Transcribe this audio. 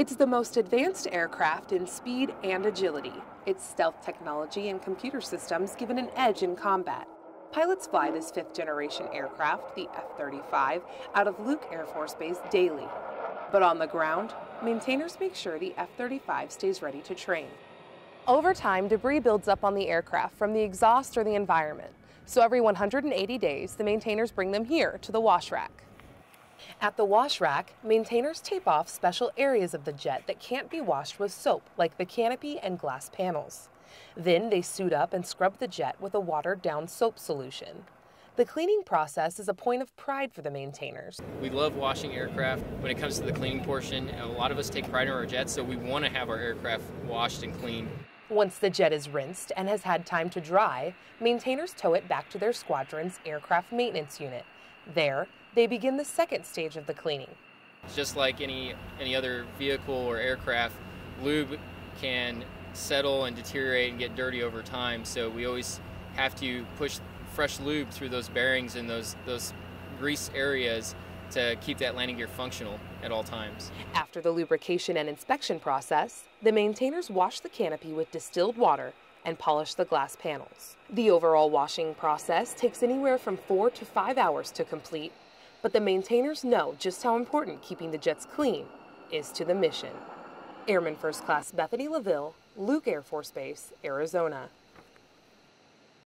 It's the most advanced aircraft in speed and agility. Its stealth technology and computer systems give it an edge in combat. Pilots fly this fifth generation aircraft, the F 35, out of Luke Air Force Base daily. But on the ground, maintainers make sure the F 35 stays ready to train. Over time, debris builds up on the aircraft from the exhaust or the environment. So every 180 days, the maintainers bring them here to the wash rack. At the wash rack, maintainers tape off special areas of the jet that can't be washed with soap, like the canopy and glass panels. Then they suit up and scrub the jet with a watered down soap solution. The cleaning process is a point of pride for the maintainers. We love washing aircraft. When it comes to the cleaning portion, a lot of us take pride in our jets, so we want to have our aircraft washed and clean. Once the jet is rinsed and has had time to dry, maintainers tow it back to their squadron's aircraft maintenance unit. There, they begin the second stage of the cleaning. Just like any any other vehicle or aircraft, lube can settle and deteriorate and get dirty over time. So we always have to push fresh lube through those bearings and those those grease areas to keep that landing gear functional at all times. After the lubrication and inspection process, the maintainers wash the canopy with distilled water and polish the glass panels. The overall washing process takes anywhere from four to five hours to complete, but the maintainers know just how important keeping the jets clean is to the mission. Airman First Class Bethany LaVille, Luke Air Force Base, Arizona.